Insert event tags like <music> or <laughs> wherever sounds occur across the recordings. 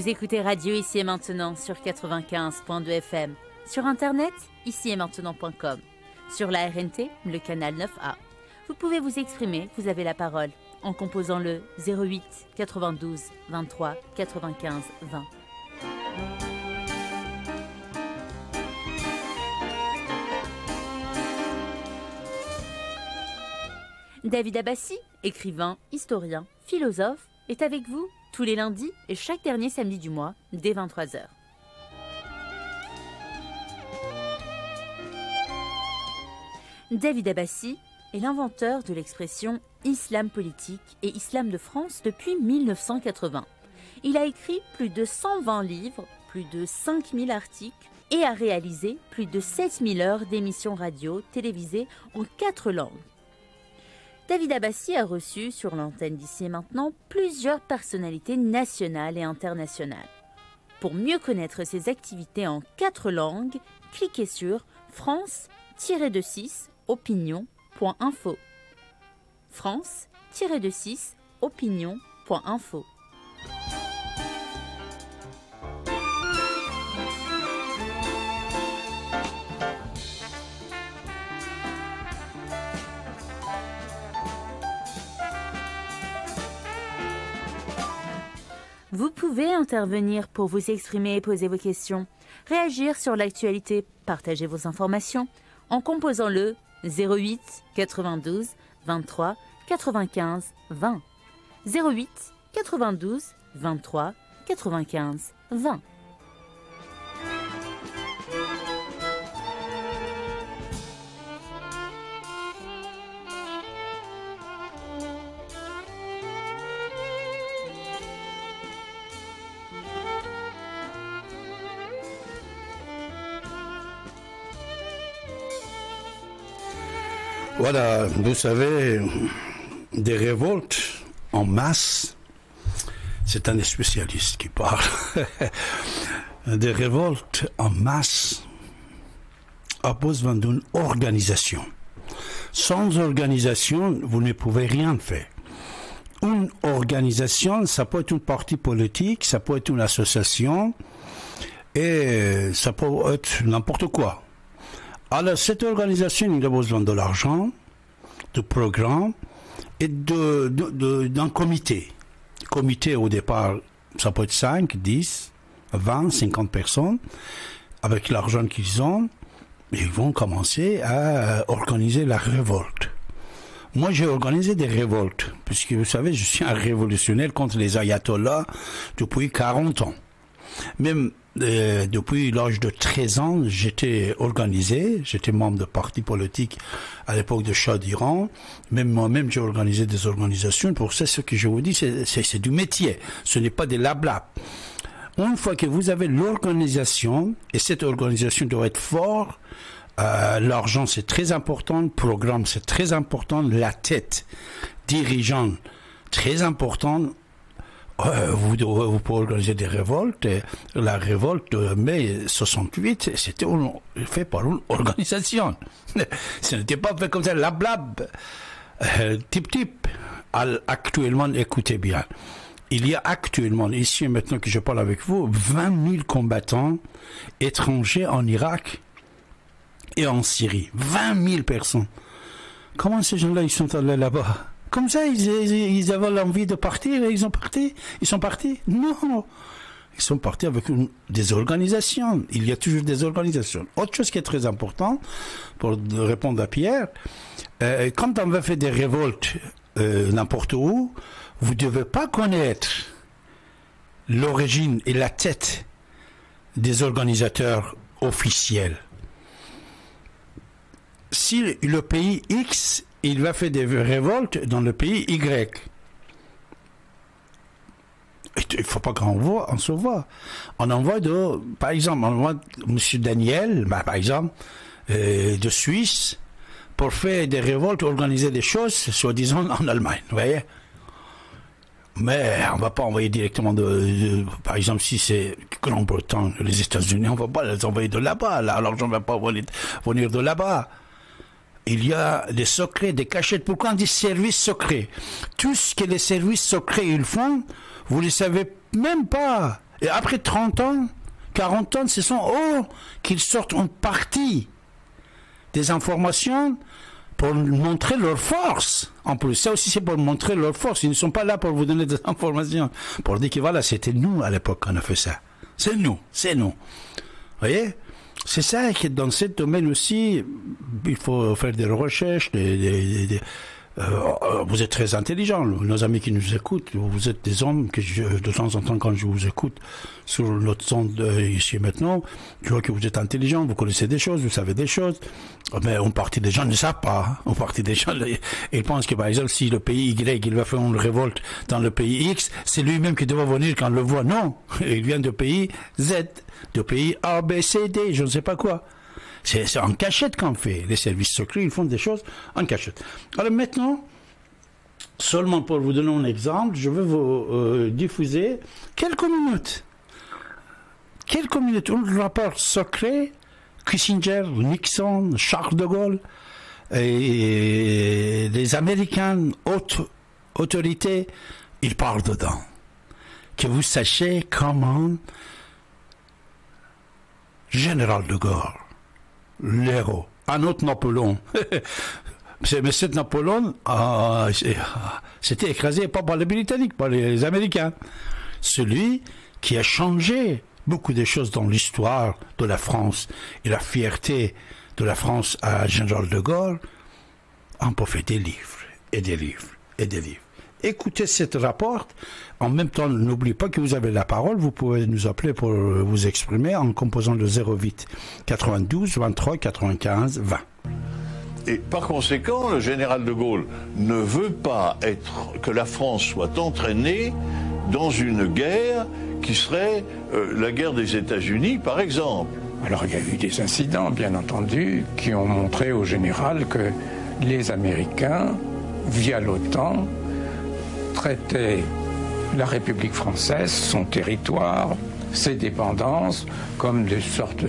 Vous écoutez Radio Ici et Maintenant sur 95.2 FM, sur Internet, ici et maintenant.com, sur la RNT, le canal 9A. Vous pouvez vous exprimer, vous avez la parole, en composant le 08 92 23 95 20. David Abbassi, écrivain, historien, philosophe, est avec vous tous les lundis et chaque dernier samedi du mois dès 23h. David Abbassi est l'inventeur de l'expression islam politique et islam de France depuis 1980. Il a écrit plus de 120 livres, plus de 5000 articles et a réalisé plus de 7000 heures d'émissions radio télévisées en quatre langues. David Abbassi a reçu sur l'antenne d'ici et maintenant plusieurs personnalités nationales et internationales. Pour mieux connaître ses activités en quatre langues, cliquez sur France-six opinion.info. France-6 opinion.info Vous pouvez intervenir pour vous exprimer et poser vos questions, réagir sur l'actualité, partager vos informations en composant le 08 92 23 95 20. 08 92 23 95 20. Voilà, vous savez, des révoltes en masse, c'est un spécialiste qui parle. <laughs> des révoltes en masse a besoin d'une organisation. Sans organisation, vous ne pouvez rien faire. Une organisation, ça peut être une parti politique, ça peut être une association, et ça peut être n'importe quoi. Alors, cette organisation, il a besoin de l'argent, de programmes et de, de, d'un comité. Comité, au départ, ça peut être 5, 10, 20, 50 personnes. Avec l'argent qu'ils ont, ils vont commencer à organiser la révolte. Moi, j'ai organisé des révoltes, puisque vous savez, je suis un révolutionnaire contre les ayatollahs depuis 40 ans. Même euh, depuis l'âge de 13 ans, j'étais organisé, j'étais membre de partis politiques à l'époque de Shah d'Iran. Même moi-même, j'ai organisé des organisations. Pour ça, ce que je vous dis, c'est du métier. Ce n'est pas des blabla. Une fois que vous avez l'organisation, et cette organisation doit être forte, euh, l'argent c'est très important, le programme c'est très important, la tête dirigeant très important, euh, vous, pouvez organiser des révoltes. la révolte de mai 68, c'était fait par une organisation. <laughs> Ce n'était pas fait comme ça, la blab. Euh, type. Actuellement, écoutez bien. Il y a actuellement, ici maintenant que je parle avec vous, 20 000 combattants étrangers en Irak et en Syrie. 20 000 personnes. Comment ces gens-là, ils sont allés là-bas? Comme ça, ils, avaient l'envie de partir et ils ont parti. Ils sont partis Non. Ils sont partis avec des organisations. Il y a toujours des organisations. Autre chose qui est très important, pour répondre à Pierre, euh, quand on va faire des révoltes euh, n'importe où, vous ne devez pas connaître l'origine et la tête des organisateurs officiels. Si le pays X il va faire des révoltes dans le pays Y. Il ne faut pas qu'on voit, on se voit. On envoie de, par exemple, on envoie M. Daniel, bah, par exemple, euh, de Suisse, pour faire des révoltes, organiser des choses, soi-disant en Allemagne, vous voyez mais on va pas envoyer directement de, par exemple, si c'est Grande-Bretagne, les États-Unis, on va pas les envoyer de là-bas. Alors, ne va pas venir de là-bas il y a des secrets, des cachettes. Pourquoi on dit services secrets Tout ce que les services secrets font, vous ne le savez même pas. Et après 30 ans, 40 ans, ce sont eux qui sortent en partie des informations pour montrer leur force. En plus, ça aussi c'est pour montrer leur force. Ils ne sont pas là pour vous donner des informations. Pour dire que voilà, c'était nous à l'époque qu'on a fait ça. C'est nous, c'est nous. Vous voyez? C'est ça qui dans ce domaine aussi, il faut faire des recherches, des, euh, vous êtes très intelligents, nos amis qui nous écoutent. Vous êtes des hommes que je, de temps en temps, quand je vous écoute sur notre son ici et maintenant, je vois que vous êtes intelligents, vous connaissez des choses, vous savez des choses. Mais on partie des gens ne savent pas. On partie des gens, <laughs> ils pensent que par exemple, si le pays Y, il va faire une révolte dans le pays X, c'est lui-même qui doit venir quand on le voit. Non, <laughs> il vient du pays Z, du pays A, B, C, D, je ne sais pas quoi. C'est en cachette qu'on fait. Les services secrets, ils font des choses en cachette. Alors maintenant, seulement pour vous donner un exemple, je vais vous euh, diffuser quelques minutes. Quelques minutes. Un rapport secret, Kissinger, Nixon, Charles de Gaulle, et les Américains, hautes autorités, ils parlent dedans. Que vous sachiez comment Général de Gaulle l'héros. Un autre Napoléon. <laughs> Mais cet Napoléon, ah, c'était écrasé pas par les Britanniques, par les Américains. Celui qui a changé beaucoup de choses dans l'histoire de la France et la fierté de la France à Général de Gaulle, on peut des livres et des livres et des livres écoutez cette rapport. En même temps, n'oubliez pas que vous avez la parole. Vous pouvez nous appeler pour vous exprimer en composant le 08 92 23 95 20. Et par conséquent, le général de Gaulle ne veut pas être, que la France soit entraînée dans une guerre qui serait euh, la guerre des États-Unis, par exemple. Alors il y a eu des incidents, bien entendu, qui ont montré au général que les Américains, via l'OTAN, traitait la République française, son territoire, ses dépendances, comme des sortes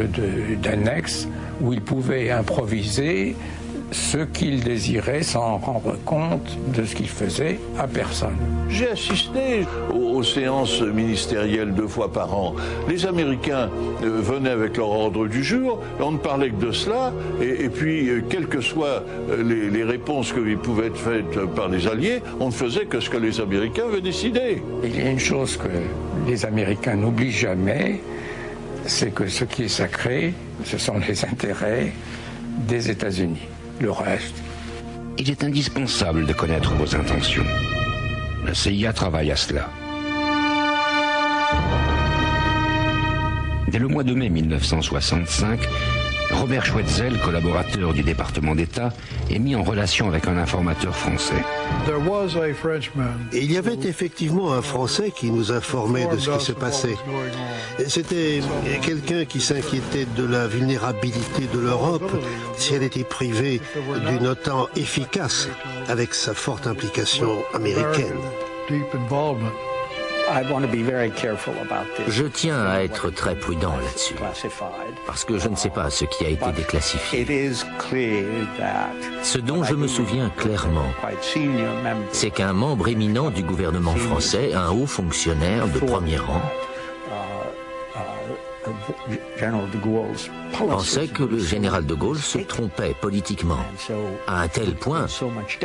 d'annexes où il pouvait improviser ce qu'il désirait sans rendre compte de ce qu'il faisait à personne. J'ai assisté aux, séances ministérielles deux fois par an. Les Américains euh, venaient avec leur ordre du jour, on ne parlait que de cela, et, puis, euh, quelles que soient euh, les, les, réponses qui pouvaient être faites par les Alliés, on ne faisait que ce que les Américains avaient décidé. Il y a une chose que les Américains n'oublient jamais, c'est que ce qui est sacré, ce sont les <laughs> intérêts des États-Unis le reste. Il est indispensable de connaître vos intentions. La CIA travaille à cela. Dès le mois de mai 1965, Robert Schweitzel, collaborateur du département d'État, est mis en relation avec un informateur français. il y avait effectivement un Français qui nous informait de ce qui se passait. C'était quelqu'un qui s'inquiétait de la vulnérabilité de l'Europe si elle était privée d'une OTAN efficace avec sa forte implication américaine. Je tiens à être très prudent là-dessus, parce que je ne sais pas ce qui a été déclassifié. Ce dont je me souviens clairement, c'est qu'un membre éminent du gouvernement français, un haut fonctionnaire de premier rang, pensait que le général de Gaulle se trompait politiquement à un tel point,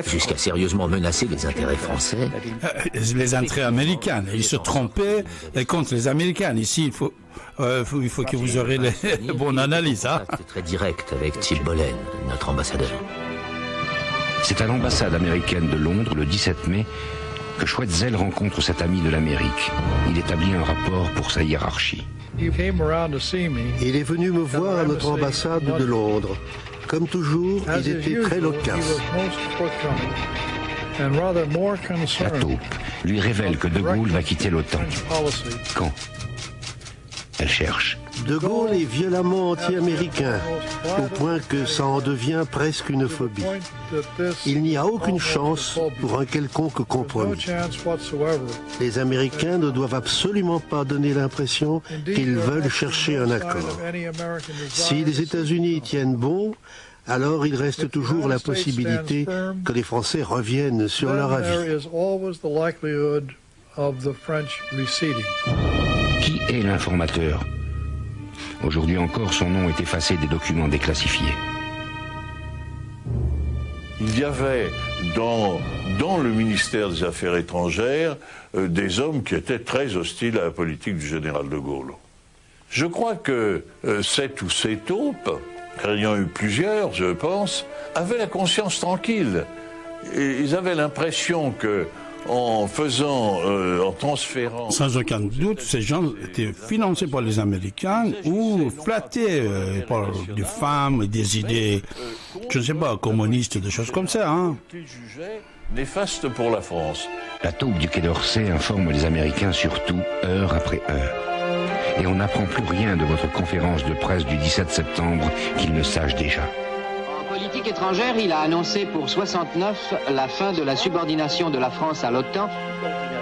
jusqu'à sérieusement menacer les intérêts français. Euh, les intérêts américains. Il se trompait contre les Américains. Ici, il faut, euh, il faut que vous aurez les <laughs> bonnes analyses. Hein. très direct avec Till Bolen, notre ambassadeur. C'est à l'ambassade américaine de Londres, le 17 mai, que Schweitzel rencontre cet ami de l'Amérique. Il établit un rapport pour sa hiérarchie. Il est venu me voir à notre ambassade de Londres. Comme toujours, il était très loquace. La taupe lui révèle que De Gaulle va quitter l'OTAN. Quand? Elle cherche. De Gaulle est violemment anti-américain, au point que ça en devient presque une phobie. Il n'y a aucune chance pour un quelconque compromis. Les Américains ne doivent absolument pas donner l'impression qu'ils veulent chercher un accord. Si les États-Unis tiennent bon, alors il reste toujours la possibilité que les Français reviennent sur leur avis. Qui est l'informateur? Aujourd'hui encore, son nom est effacé des documents déclassifiés. Il y avait dans, dans le ministère des Affaires étrangères euh, des hommes qui étaient très hostiles à la politique du général de Gaulle. Je crois que euh, sept ou ces taupes, ayant eu plusieurs, je pense, avaient la conscience tranquille. Et ils avaient l'impression que en faisant, euh, en transférant. Sans aucun doute, ces gens étaient financés par les Américains ou flattés euh, par des femmes et des idées, je ne sais pas, communistes, des choses comme ça. Hein. Néfaste pour la France. La taupe du Quai d'Orsay informe les Américains surtout heure après heure. Et on n'apprend plus rien de votre conférence de presse du 17 septembre qu'ils ne sachent déjà politique étrangère, il a annoncé pour 69 la fin de la subordination de la France à l'OTAN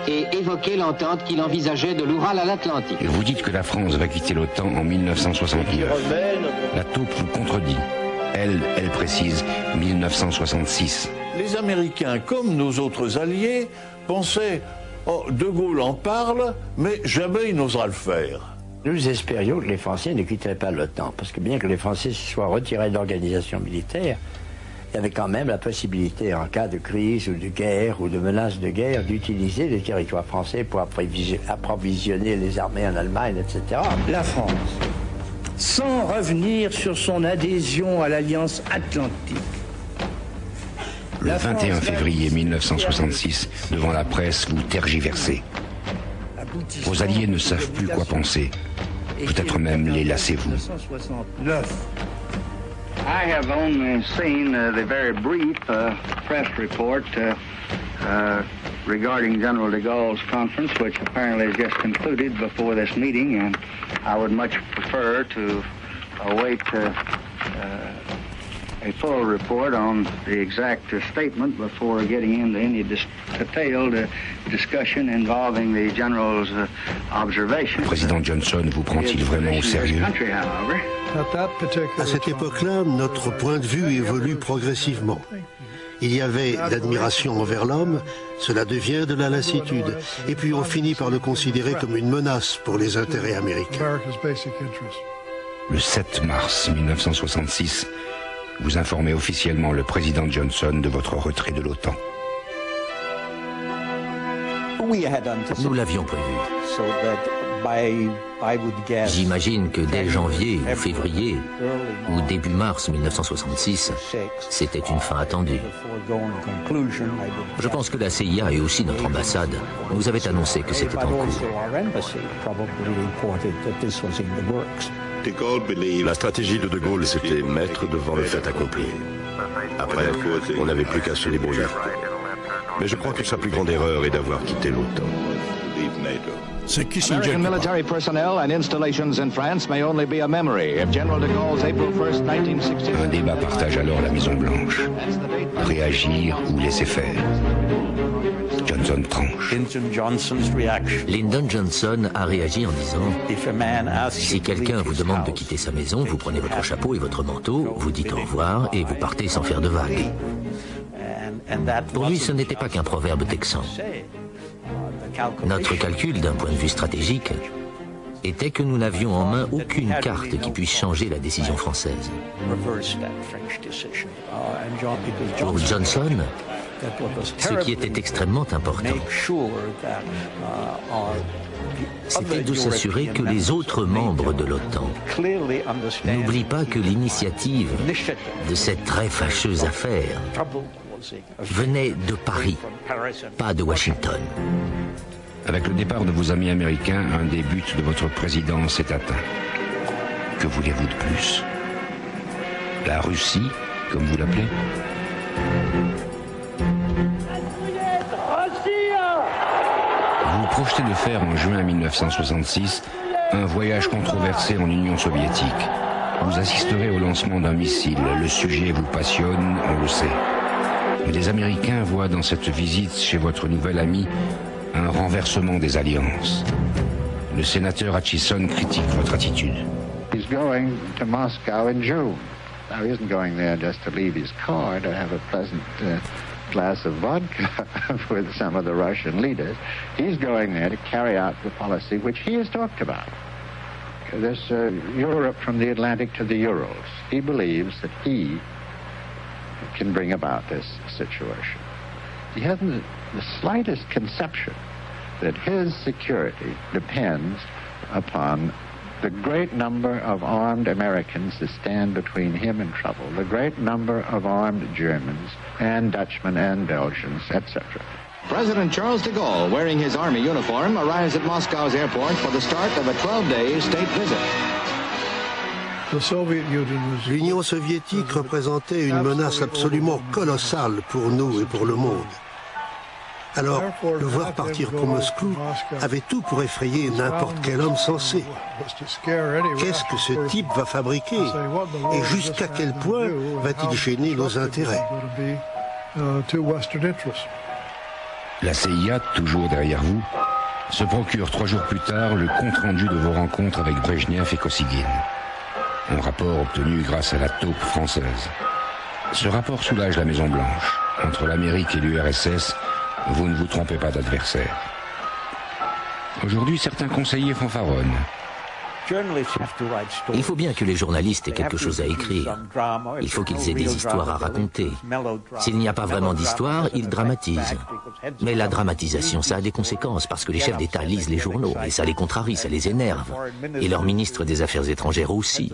et évoqué l'entente qu'il envisageait de l'Oural à l'Atlantique. Vous dites que la France va quitter l'OTAN en 1969. La taupe vous contredit. Elle, elle précise 1966. Les Américains, comme nos autres alliés, pensaient oh, De Gaulle en parle, mais jamais il n'osera le faire. Nous espérions que les Français ne quitteraient pas l'OTAN, parce que bien que les Français se soient retirés de l'organisation militaire, il y avait quand même la possibilité, en cas de crise ou de guerre ou de menace de guerre, d'utiliser les territoires français pour approvisionner les armées en Allemagne, etc. La France, sans revenir sur son adhésion à l'Alliance Atlantique, le 21 février 1966, devant la presse, vous tergiversez. Vos alliés ne savent plus quoi penser. Peut-être même les lassez-vous. I have only seen uh, the very brief uh, press report uh, uh, regarding General de Gaulle's conference, which apparently has just concluded before this meeting, and I would much prefer to await uh, uh, a full report on the exact statement before getting into any detailed uh, discussion involving the general's uh, observations. Président Johnson vous prend-il vraiment au sérieux? À cette époque-là, notre point de vue évolue progressivement. Il y avait l'admiration envers l'homme, cela devient de la lassitude, et puis on finit par le considérer comme une menace pour les intérêts américains. Le 7 mars 1966, vous informez officiellement le président Johnson de votre retrait de l'OTAN. Nous l'avions prévu. J'imagine que dès janvier ou février ou début mars 1966, c'était une fin attendue. Je pense que la CIA et aussi notre ambassade nous avaient annoncé que c'était en cours. La stratégie de De Gaulle, c'était mettre devant le fait accompli. Après, on n'avait plus qu'à se débrouiller. Mais je crois que sa plus grande erreur est d'avoir quitté l'OTAN. C'est Kissinger. military personnel and installations in France may only be a memory if General de Gaulle's April 1st, 1960. Un débat partage alors la Maison Blanche. Réagir ou laisser faire. Johnson tranche. Lyndon Johnson a réagi en disant Si quelqu'un vous demande de quitter sa maison, vous prenez votre chapeau et votre manteau, vous dites au revoir et vous partez sans faire de vagues. Pour lui, ce n'était pas qu'un proverbe texan. Notre calcul d'un point de vue stratégique était que nous n'avions en main aucune carte qui puisse changer la décision française. Pour Johnson, ce qui était extrêmement important, c'était de s'assurer que les autres membres de l'OTAN n'oublient pas que l'initiative de cette très fâcheuse affaire venait de Paris, pas de Washington. Avec le départ de vos amis américains, un des buts de votre présidence est atteint. Que voulez-vous de plus? La Russie, comme vous l'appelez? Vous projetez de faire en juin 1966 un voyage controversé en Union soviétique. Vous assisterez au lancement d'un missile. Le sujet vous passionne, on le sait. Mais les Américains voient dans cette visite chez votre nouvel ami un renversement des alliances. Le sénateur Hutchison critique votre attitude. He's going to Moscow in June. Now, he isn't going there just to leave his car, to have a pleasant uh, glass of vodka <laughs> with some of the Russian leaders. He's going there to carry out the policy which he has talked about. This uh, Europe from the Atlantic to the Urals. He believes that he can bring about this situation. He hasn't the slightest conception that his security depends upon the great number of armed Americans that stand between him and trouble, the great number of armed Germans and Dutchmen and Belgians, etc. President Charles de Gaulle, wearing his army uniform, arrives at Moscow's airport for the start of a 12-day state visit. L'Union soviétique représentait une menace absolument colossale pour nous et pour le monde. Alors, le voir partir pour Moscou avait tout pour effrayer n'importe quel homme sensé. Qu'est-ce que ce type va fabriquer Et jusqu'à quel point va-t-il gêner nos intérêts La CIA, toujours derrière vous, se procure trois jours plus tard le compte-rendu de vos rencontres avec Brejnev et Kosygin. Un rapport obtenu grâce à la taupe française. Ce rapport soulage la Maison-Blanche. Entre l'Amérique et l'URSS, vous ne vous trompez pas d'adversaire. Aujourd'hui, certains conseillers fanfaronnent. Il faut bien que les journalistes aient quelque chose à écrire. Il faut qu'ils aient des histoires à raconter. S'il n'y a pas vraiment d'histoire, ils dramatisent. Mais la dramatisation, ça a des conséquences, parce que les chefs d'État lisent les journaux, et ça les contrarie, ça les énerve. Et leurs ministres des Affaires étrangères aussi.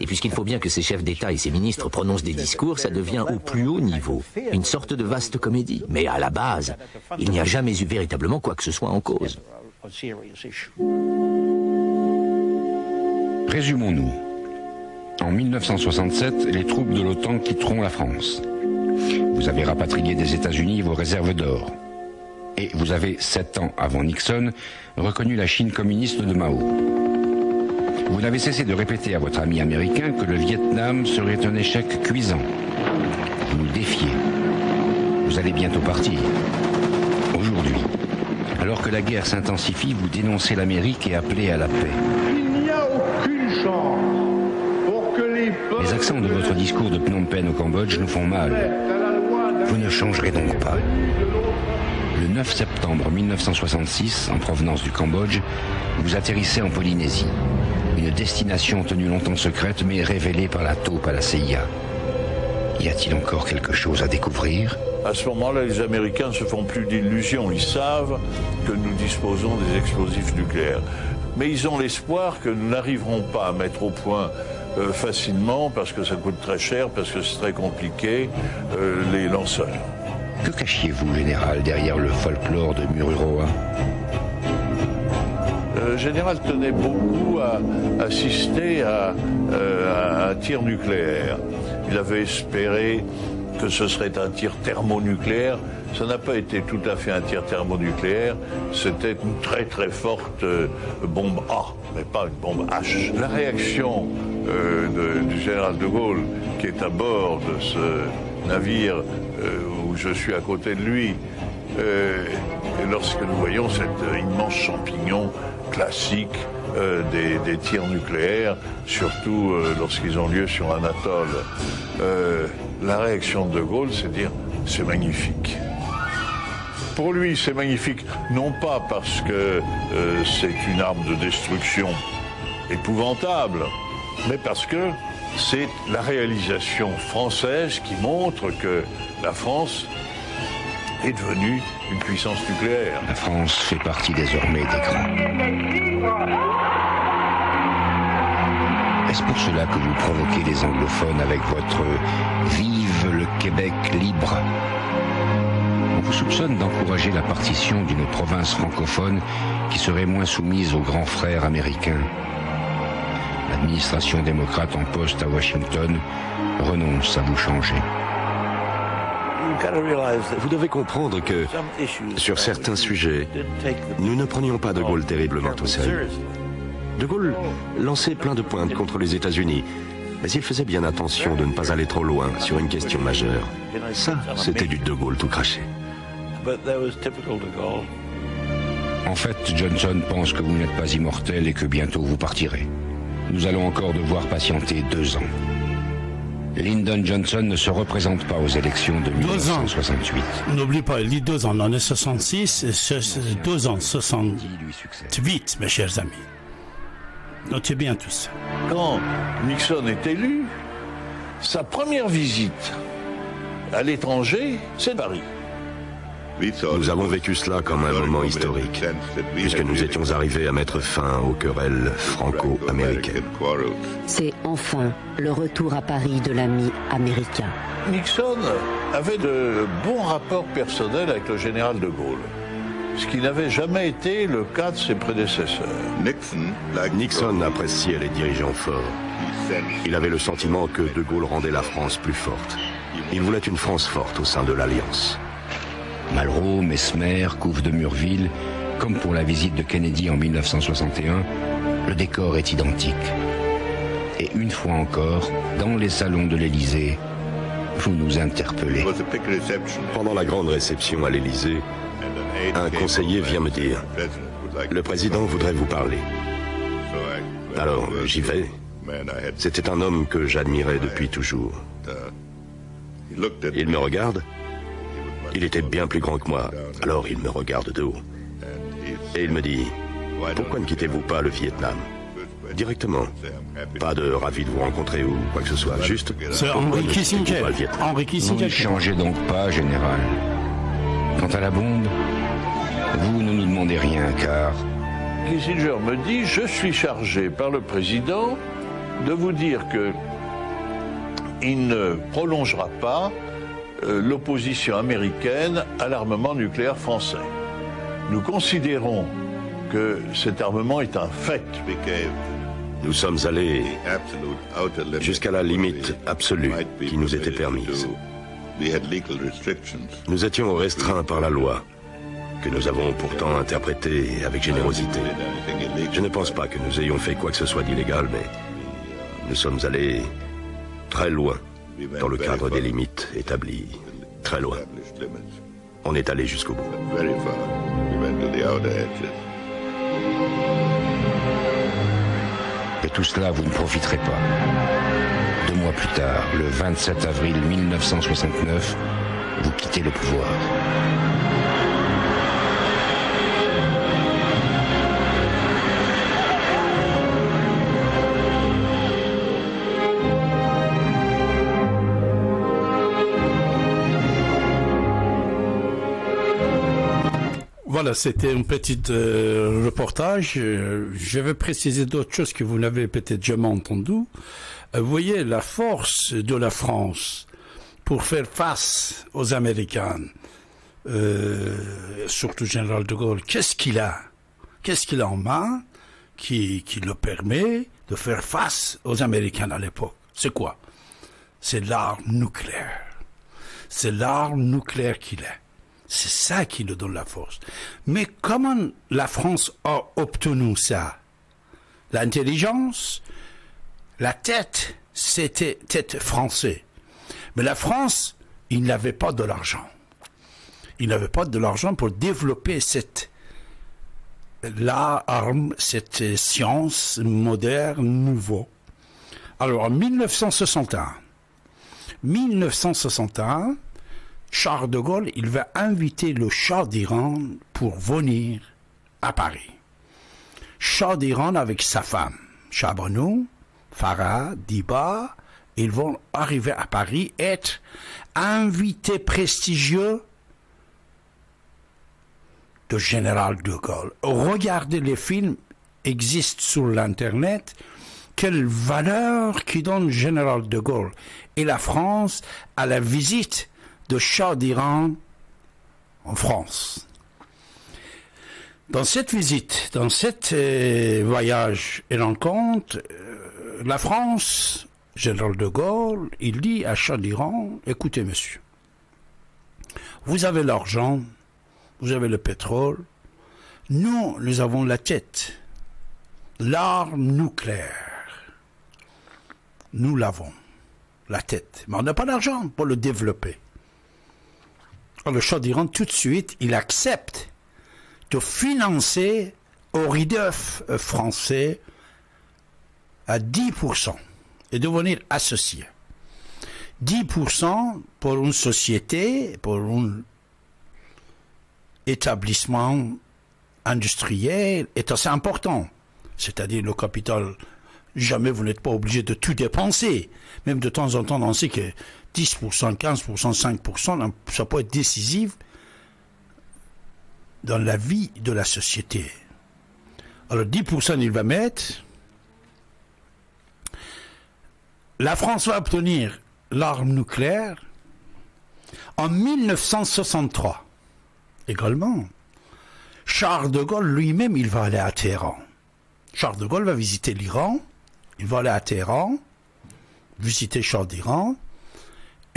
Et puisqu'il faut bien que ces chefs d'État et ces ministres prononcent des discours, ça devient au plus haut niveau, une sorte de vaste comédie. Mais à la base, il n'y a jamais eu véritablement quoi que ce soit en cause. Résumons-nous. En 1967, les troupes de l'OTAN quitteront la France. Vous avez rapatrié des États-Unis vos réserves d'or. Et vous avez, sept ans avant Nixon, reconnu la Chine communiste de Mao. Vous n'avez cessé de répéter à votre ami américain que le Vietnam serait un échec cuisant. Vous nous défiez. Vous allez bientôt partir. Aujourd'hui, alors que la guerre s'intensifie, vous dénoncez l'Amérique et appelez à la paix. Les accents de votre discours de Phnom Penh au Cambodge nous font mal. Vous ne changerez donc pas. Le 9 septembre 1966, en provenance du Cambodge, vous atterrissez en Polynésie. Une destination tenue longtemps secrète mais révélée par la taupe à la CIA. Y a-t-il encore quelque chose à découvrir? À ce moment-là, les Américains se font plus d'illusions. Ils savent que nous disposons des explosifs nucléaires. Mais ils ont l'espoir que nous n'arriverons pas à mettre au point euh, facilement, parce que ça coûte très cher, parce que c'est très compliqué, euh, les lanceurs. Que cachiez-vous, général, derrière le folklore de Mururoa? Le général tenait beaucoup à assister à, à un tir nucléaire. Il avait espéré que ce serait un tir thermonucléaire. Ça n'a pas été tout à fait un tir thermonucléaire, c'était une très très forte euh, bombe A, mais pas une bombe H. La réaction euh, du général de Gaulle, qui est à bord de ce navire euh, où je suis à côté de lui, lorsque nous voyons cet immense champignon classique des, des, tirs nucléaires, surtout lorsqu'ils ont lieu sur un atoll. La réaction de De Gaulle, c'est dire c'est magnifique. Pour lui, c'est magnifique, non pas parce que c'est une arme de destruction épouvantable, mais parce que c'est la réalisation française qui montre que la France est devenue une puissance nucléaire. La France fait partie désormais des grands. Est-ce pour cela que vous provoquez les anglophones avec votre Vive le Québec libre? On vous soupçonne d'encourager la partition d'une province francophone qui serait moins soumise aux grands frères américains. L'administration démocrate en poste à Washington renonce à vous changer. Vous devez comprendre que, sur certains sujets, nous ne prenions pas De Gaulle terriblement au sérieux. De Gaulle lançait plein de pointes contre les États-Unis, mais il faisait bien attention de ne pas aller trop loin sur une question majeure. Ça, c'était du De Gaulle tout craché. En fait, Johnson pense que vous n'êtes pas immortel et que bientôt vous partirez. Nous allons encore devoir patienter deux ans. Lyndon Johnson ne se représente pas aux élections de 1968. N'oublie pas, il dit deux ans, en est 66, et deux ans, 68, mes chers amis. Notez bien tout ça. Quand Nixon est élu, sa première visite à l'étranger, c'est Paris. Nous avons vécu cela comme un moment historique, puisque nous étions arrivés à mettre fin aux querelles franco-américaines. C'est enfin le retour à Paris de l'ami américain. Nixon avait de bons rapports personnels avec le général de Gaulle, ce qui n'avait jamais été le cas de ses prédécesseurs. Nixon appréciait les dirigeants forts. Il avait le sentiment que de Gaulle rendait la France plus forte. Il voulait une France forte au sein de l'Alliance. Malraux, Mesmer, Couve de Murville, comme pour la visite de Kennedy en 1961, le décor est identique. Et une fois encore, dans les salons de l'Élysée, vous nous interpellez. Pendant la grande réception à l'Élysée, un conseiller vient me dire Le président voudrait vous parler. Alors, j'y vais. C'était un homme que j'admirais depuis toujours. Il me regarde il était bien plus grand que moi, alors il me regarde de haut. Et il me dit, pourquoi ne quittez-vous pas le Vietnam? Directement. Pas de ravi de vous rencontrer ou quoi que ce soit, juste... C'est Henry Kissinger. Henry Kissinger. Ne changez donc pas, général. Quant à la bombe, vous ne nous demandez rien, car... Kissinger me dit, je suis chargé par le président de vous dire que il ne prolongera pas l'opposition américaine à l'armement nucléaire français. Nous considérons que cet armement est un fait. Nous sommes allés jusqu'à la limite absolue qui nous était permise. Nous étions restreints par la loi, que nous avons pourtant interprétée avec générosité. Je ne pense pas que nous ayons fait quoi que ce soit d'illégal, mais nous sommes allés très loin dans le cadre des limites établies. Très loin. On est allé jusqu'au bout. Et tout cela, vous ne profiterez pas. Deux mois plus tard, le 27 avril 1969, vous quittez le pouvoir. C'était un petit euh, reportage. Euh, je vais préciser d'autres choses que vous n'avez peut-être jamais entendues. Euh, vous voyez la force de la France pour faire face aux Américains, surtout général de Gaulle. Qu'est-ce qu'il a? Qu'est-ce qu'il a en main qui, qui le permet de faire face aux Américains à l'époque? C'est quoi? C'est l'arme nucléaire. C'est l'arme nucléaire qu'il a. C'est ça qui nous donne la force. Mais comment la France a obtenu ça? L'intelligence, la tête, c'était tête français. Mais la France, il n'avait pas de l'argent. Il n'avait pas de l'argent pour développer cette l'arme, cette science moderne, nouveau. Alors en 1961, 1961, Charles de Gaulle, il va inviter le Shah d'Iran pour venir à Paris. Shah d'Iran avec sa femme, Chabanou, Farah, Diba, ils vont arriver à Paris, être invités prestigieux de général de Gaulle. Regardez les films existent sur l'internet. Quelle valeur qui donne général de Gaulle et la France à la visite de Shah d'Iran en France. Dans cette visite, dans cet euh, voyage et rencontre, euh, la France, général de Gaulle, il dit à Shah d'Iran, écoutez monsieur, vous avez l'argent, vous avez le pétrole, nous, nous avons la tête, l'arme nucléaire. Nous l'avons, la tête, mais on n'a pas d'argent pour le développer le Shah d'Iran, tout de suite, il accepte de financer Orideuf euh, français à 10% et devenir associé. 10% pour une société, pour un établissement industriel est assez important. C'est-à-dire le capital, jamais vous n'êtes pas obligé de tout dépenser. Même de temps en temps, on sait que 10%, 15%, 5%, ça peut être décisif dans la vie de la société. Alors 10% il va mettre. La France va obtenir l'arme nucléaire en 1963. Également, Charles de Gaulle lui-même, il va aller à Téhéran. Charles de Gaulle va visiter l'Iran, il va aller à Téhéran, visiter Charles d'Iran,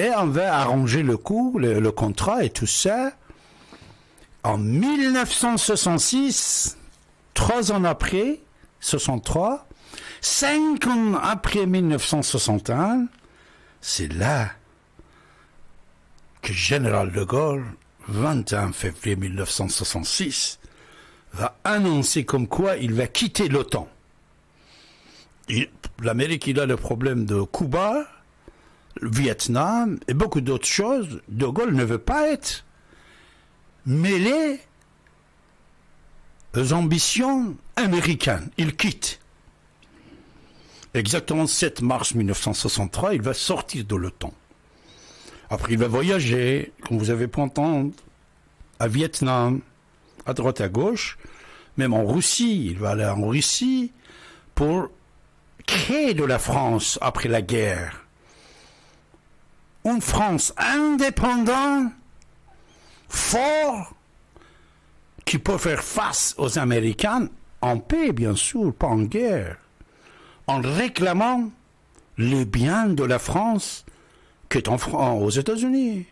et on va arranger le coup, le contrat et tout ça. En 1966, trois ans après, 63, cinq ans après 1961, c'est là que Général de Gaulle, 21 février 1966, va annoncer comme quoi il va quitter l'OTAN. L'Amérique, il a le problème de Cuba, le Vietnam et beaucoup d'autres choses. De Gaulle ne veut pas être mêlé aux ambitions américaines. Il quitte. Exactement 7 mars 1963, il va sortir de l'OTAN. Après, il va voyager, comme vous avez pu entendre, à Vietnam, à droite, à gauche, même en Russie. Il va aller en Russie pour créer de la France après la guerre. Une France indépendante, fort, qui peut faire face aux Américains en paix, bien sûr, pas en guerre en réclamant le bien de la France qui est en aux États-Unis.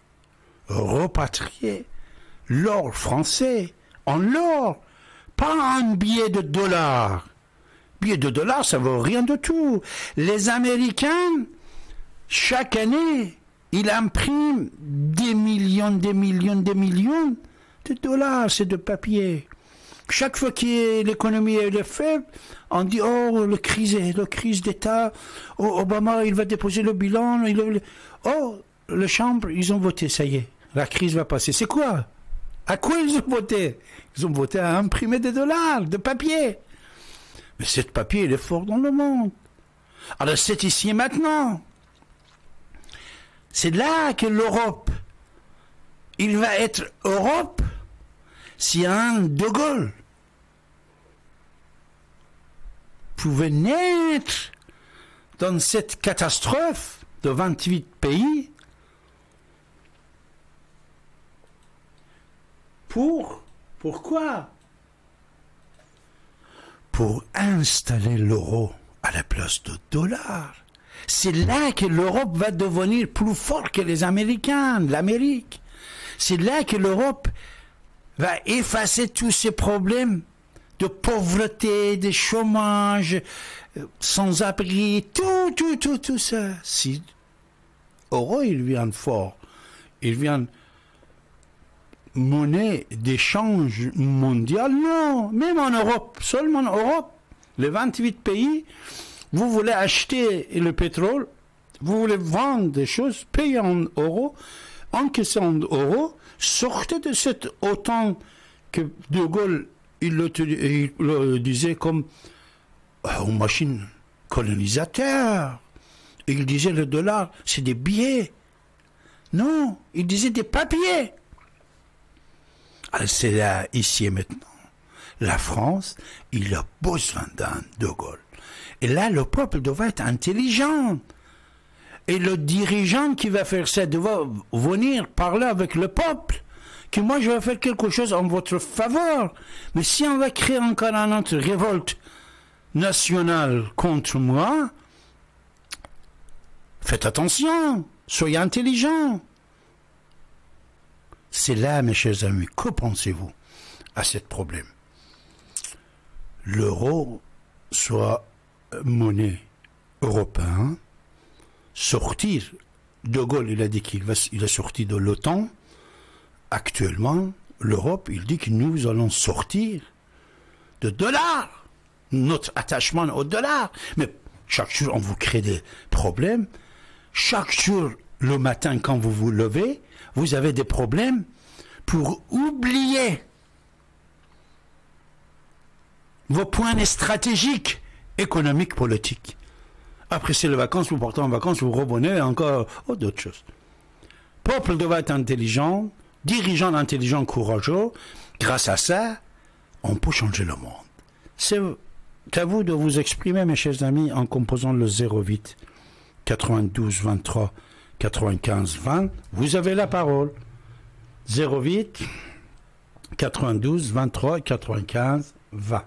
Repatrier l'or français en l'or, pas un billet de dollars. Billet de dollars, ça vaut rien de tout. Les Américains, chaque année, ils impriment des millions, des millions, des millions de dollars, c'est de papier. Chaque fois que l'économie est faible, on dit oh le crise, le crise d'État, oh, Obama il va déposer le bilan, oh le chambre ils ont voté, ça y est, la crise va passer. C'est quoi? À quoi ils ont voté? Ils ont voté à imprimer des dollars, de papier. Mais ce papier il est fort dans le monde. Alors c'est ici et maintenant. C'est là que l'Europe, il va être Europe si un De Gaulle pouvait naître dans cette catastrophe de 28 pays pour pourquoi? Pour installer l'euro à la place de dollar. C'est là que l'Europe va devenir plus forte que les Américains, l'Amérique. C'est là que l'Europe va effacer tous ces problèmes de pauvreté, de chômage, euh, sans-abri, tout, tout, tout, tout ça. Si euro, il vient fort, il vient monnaie d'échange mondial, non, même en Europe, seulement en Europe, les 28 pays, vous voulez acheter le pétrole, vous voulez vendre des choses, payer en euros, encaisser en euros, sortez de cette OTAN que De Gaulle il le, disait comme euh, une machine colonisateur. Il disait le dollar, c'est des billets. Non, il disait des papiers. C'est là, ici et maintenant. La France, il a besoin d'un De Gaulle. Et là, le peuple doit être intelligent. Et le dirigeant qui va faire ça doit venir parler avec le peuple que moi je vais faire quelque chose en votre faveur. Mais si on va créer encore une autre révolte nationale contre moi, faites attention, soyez intelligents. C'est là, mes chers amis, que pensez-vous à ce problème? L'euro soit monnaie européenne, sortir, De Gaulle, il a dit qu'il il est sorti de l'OTAN, actuellement, l'Europe, il dit que nous allons sortir de dollars, notre attachement au dollar. Mais chaque jour, on vous crée des problèmes. Chaque jour, le matin quand vous vous levez, vous avez des problèmes pour oublier vos points stratégiques, économiques, politiques. Après, c'est les vacances, vous partez en vacances, vous revenez encore oh, d'autres choses. Peuple doit être intelligent, dirigeant intelligent, courageux. Grâce à ça, on peut changer le monde. C'est à vous de vous exprimer, mes chers amis, en composant le 08 92 23 95 20. Vous avez la parole. 08 92 23 95 20.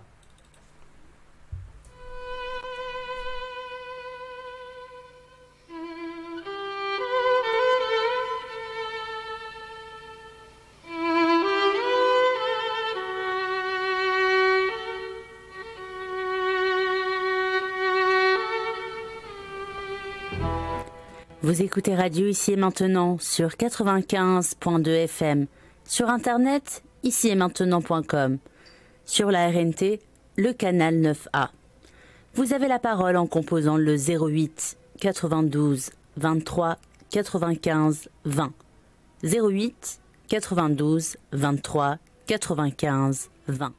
Vous écoutez Radio ici et maintenant sur 95.2 FM, sur internet ici et maintenant.com, sur la RNT, le canal 9A. Vous avez la parole en composant le 08 92 23 95 20. 08 92 23 95 20.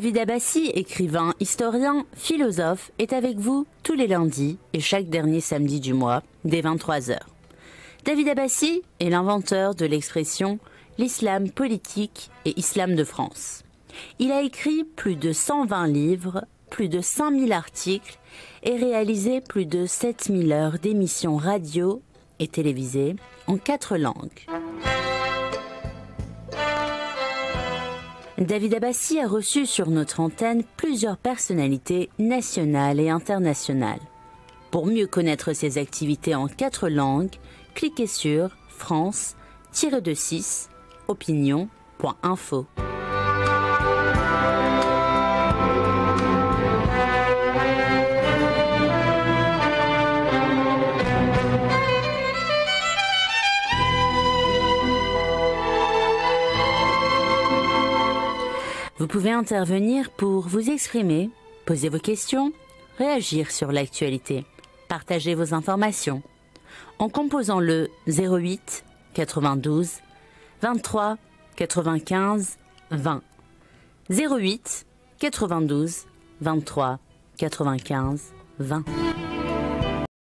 David Abbassi, écrivain, historien, philosophe, est avec vous tous les lundis et chaque dernier samedi du mois, dès 23h. David Abbassi est l'inventeur de l'expression l'islam politique et islam de France. Il a écrit plus de 120 livres, plus de 5000 articles et réalisé plus de 7000 heures d'émissions radio et télévisées en quatre langues. David Abbassi a reçu sur notre antenne plusieurs personnalités nationales et internationales. Pour mieux connaître ses activités en quatre langues, cliquez sur France-de-6 opinion.info. pouvez intervenir pour vous exprimer, poser vos questions, réagir sur l'actualité, partager vos informations en composant le 08 92 23 95 20. 08 92 23 95 20.